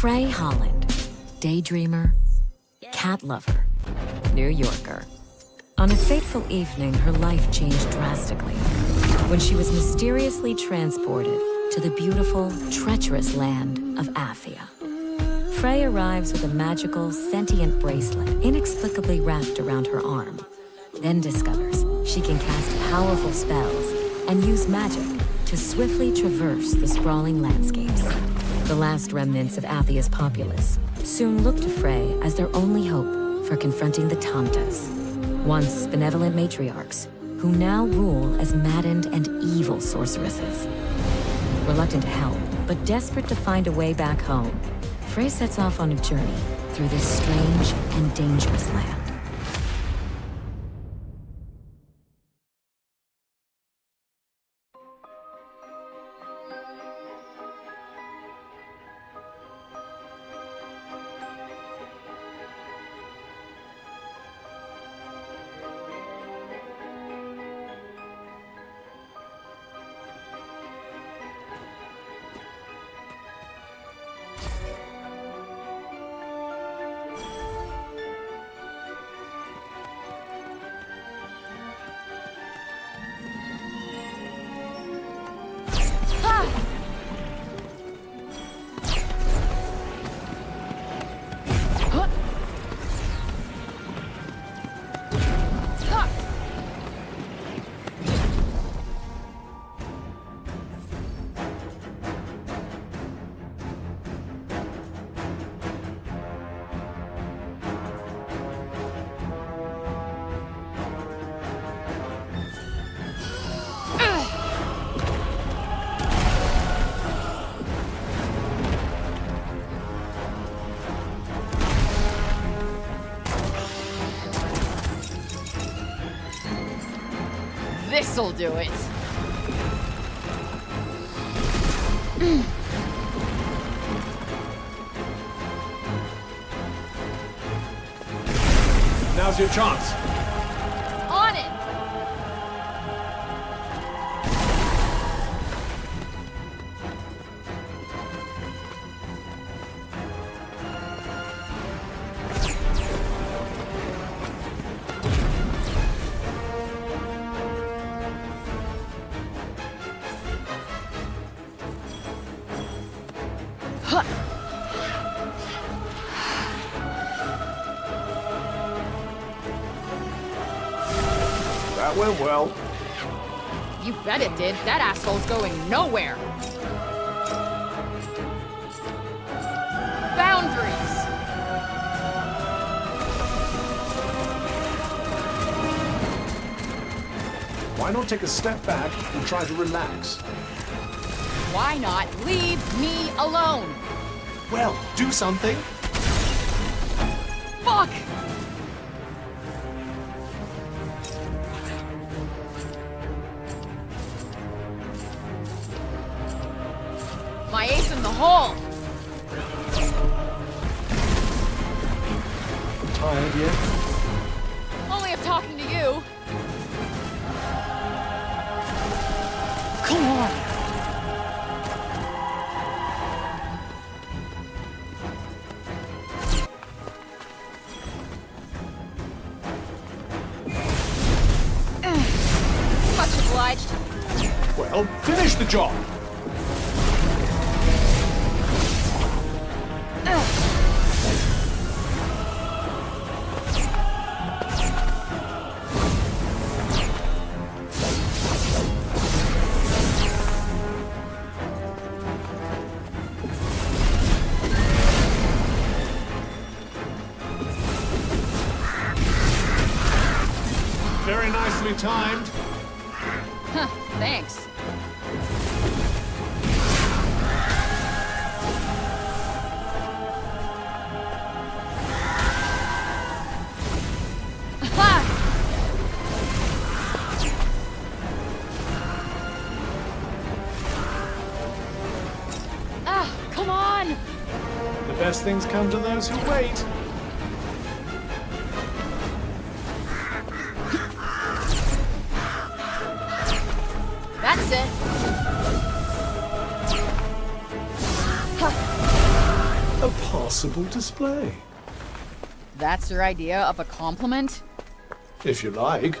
Frey Holland, daydreamer, cat lover, New Yorker. On a fateful evening, her life changed drastically when she was mysteriously transported to the beautiful, treacherous land of Athia. Frey arrives with a magical, sentient bracelet inexplicably wrapped around her arm, then discovers she can cast powerful spells and use magic to swiftly traverse the sprawling landscapes. The last remnants of Athia's populace soon look to Frey as their only hope for confronting the Tantas, once benevolent matriarchs who now rule as maddened and evil sorceresses. Reluctant to help, but desperate to find a way back home, Frey sets off on a journey through this strange and dangerous land. This'll do it. Now's your chance. Went well. You bet it did. That asshole's going nowhere. Boundaries! Why not take a step back and try to relax? Why not leave me alone? Well, do something. Fuck! Hole! Tired yet? Only of talking to you. Come on! Much obliged. Well, finish the job. Very Things come to those who wait. That's it. A passable display, That's your idea of a compliment? if you like.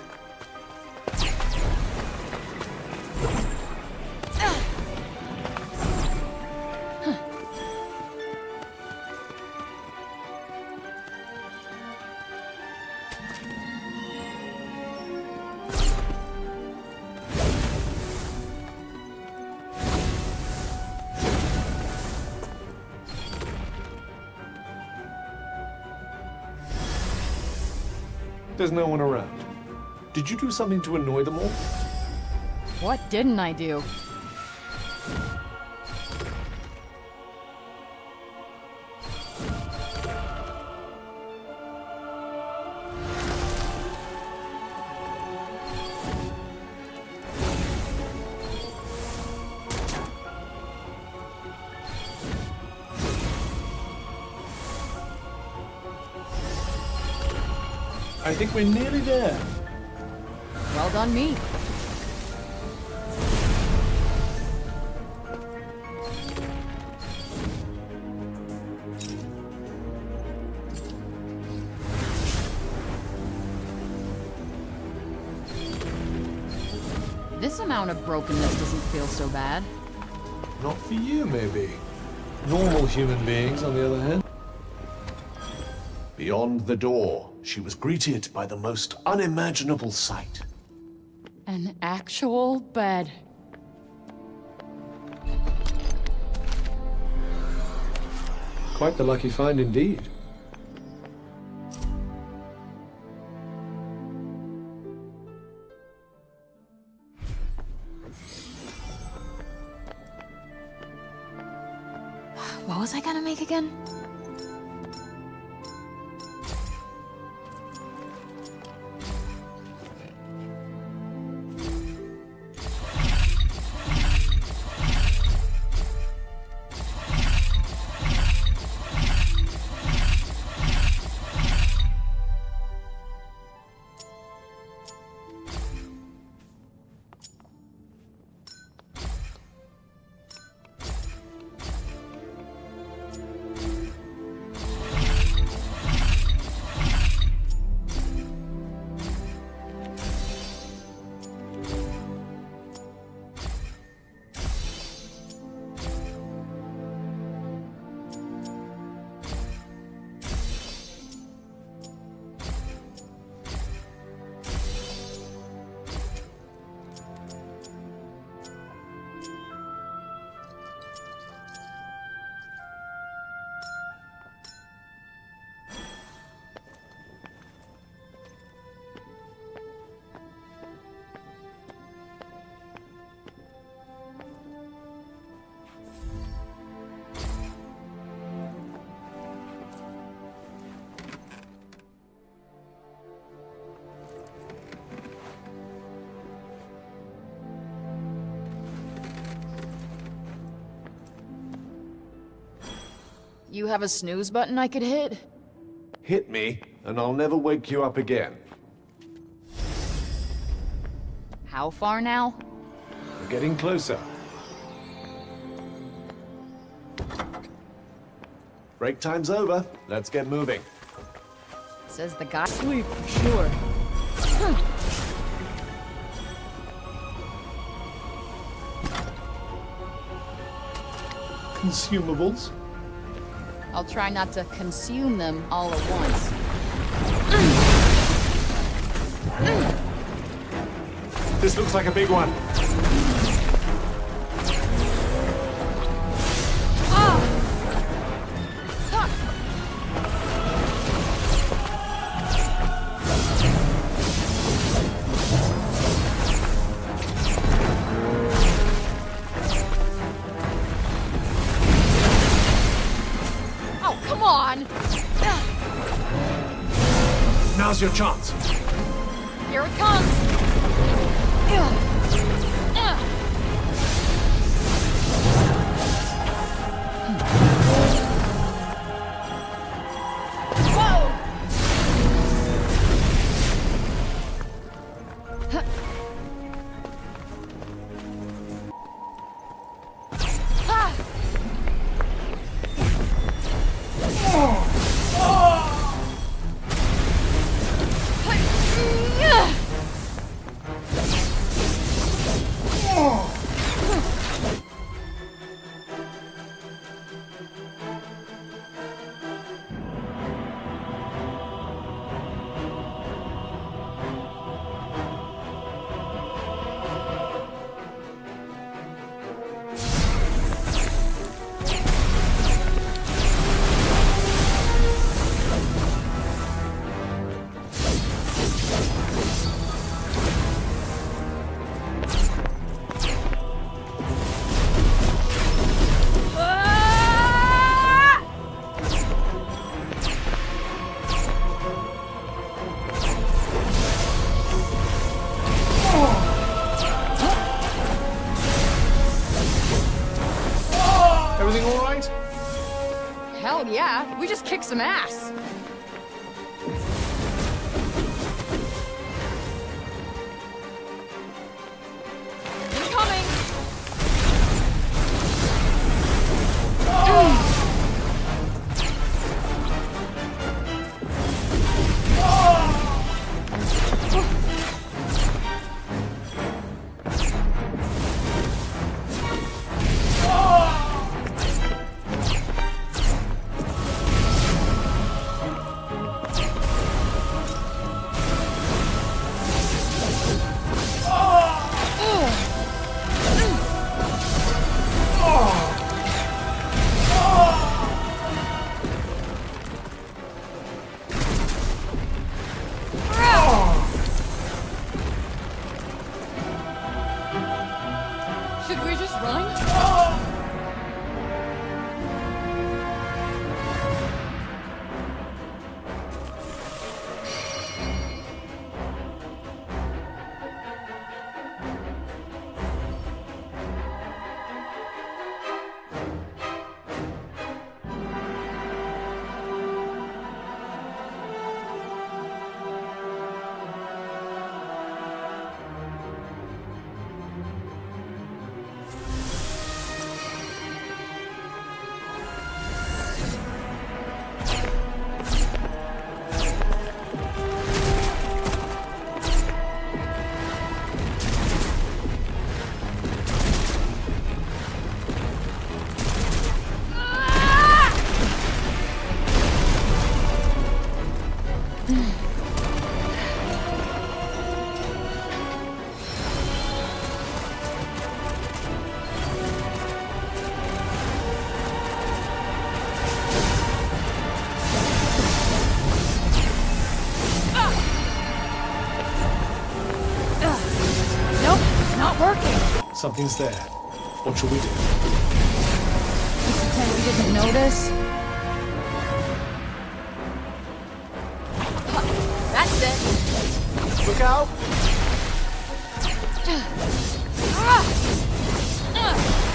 There's no one around. Did you do something to annoy them all? What didn't I do? I think we're nearly there. Well done me. This amount of brokenness doesn't feel so bad. Not for you, maybe. Normal human beings, on the other hand. Beyond the door, she was greeted by the most unimaginable sight. An actual bed. Quite the lucky find indeed. You have a snooze button I could hit? Hit me, and I'll never wake you up again. How far now? We're getting closer. Break time's over. Let's get moving. Says the guy. Sleep, for sure. Consumables? I'll try not to consume them all at once. This looks like a big one. Your chance. Here it comes! Should Something's there. What shall we do? Pretend we didn't notice. Huh, That's it. Look out! Ah. Ah.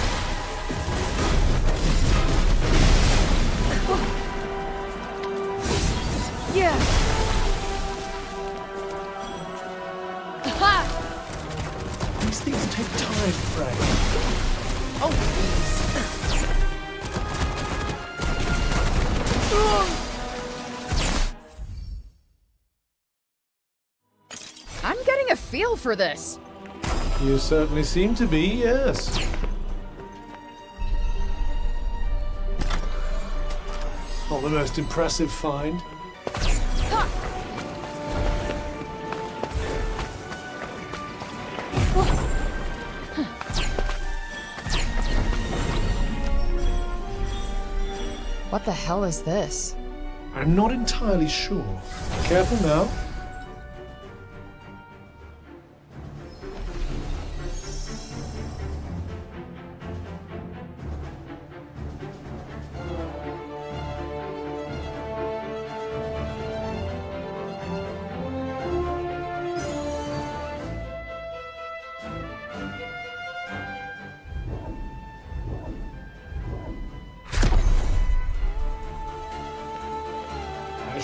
Oh, please. I'm getting a feel for this. You certainly seem to be, yes. Not the most impressive find. Hell is this? I'm not entirely sure. Careful now.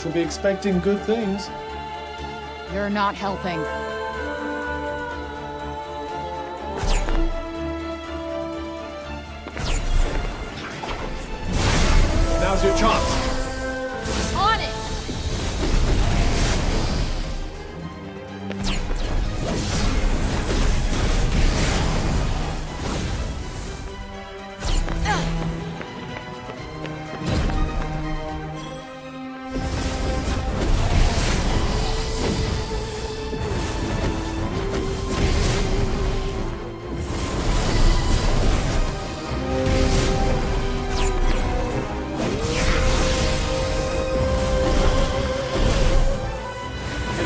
Shall be expecting good things. You're not helping. Now's your chance.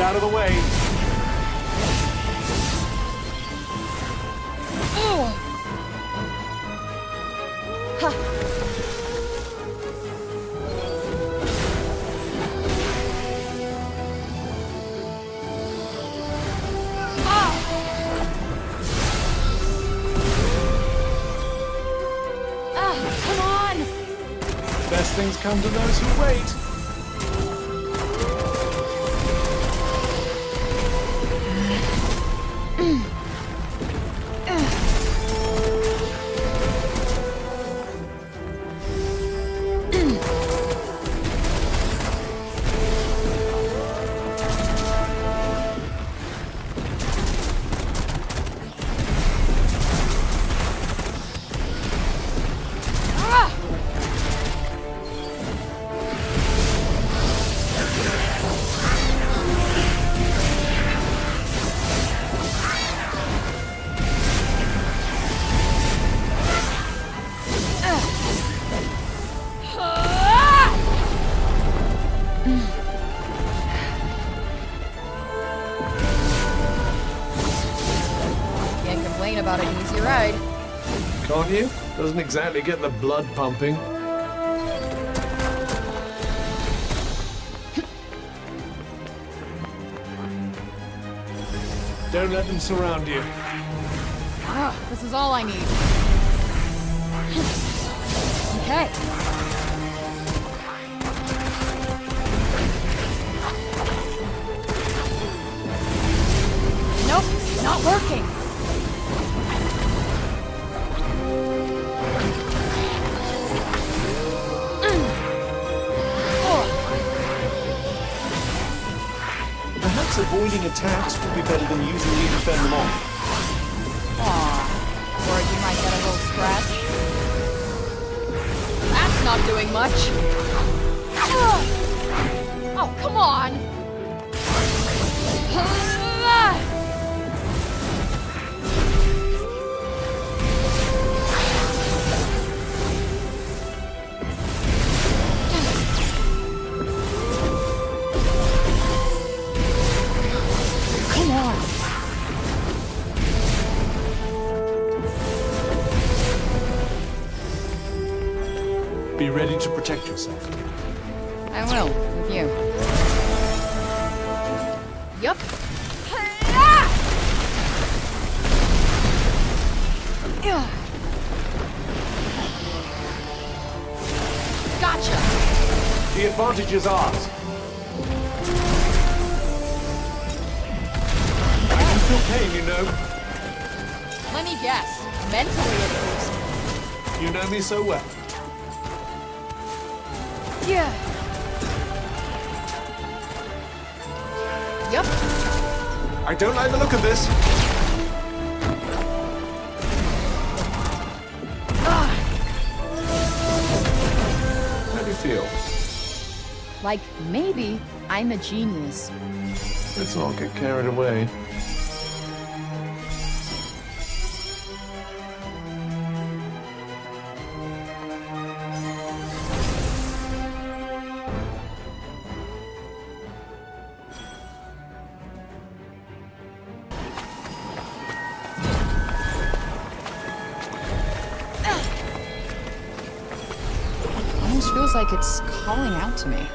Out of the way. Ah, come on! Best things come to those who wait. Mm-hmm. Doesn't exactly get the blood pumping. Don't let them surround you. Ah, this is all I need. Okay. Nope, not working. Attacks will be better than using you to fend them off. Aw, worried you might get a little scratch. That's not doing much. Oh, come on! Ready to protect yourself. I will, with you. Yup. Gotcha. The advantage is ours. I can feel pain, you know. Let me guess. Mentally, at least. You know me so well. Yeah. Yup. I don't like the look of this. Ah. How do you feel? Like maybe I'm a genius. Let's not get carried away. Like it's calling out to me.